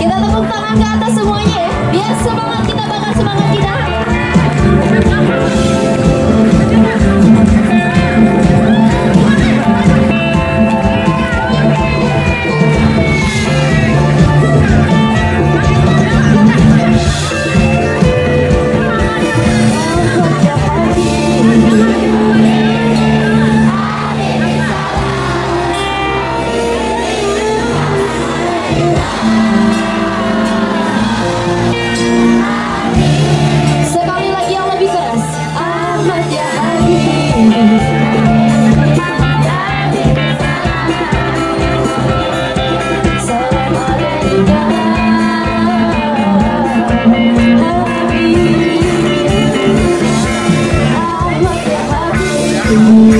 Kita tepuk tangan ke atas semuanya ya, biar semangat kita. saja Thank you.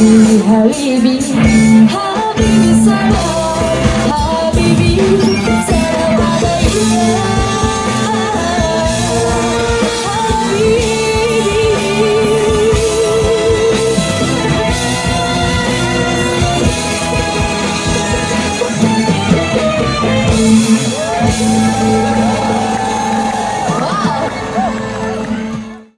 حبيبي حبيبي سلام حبيبي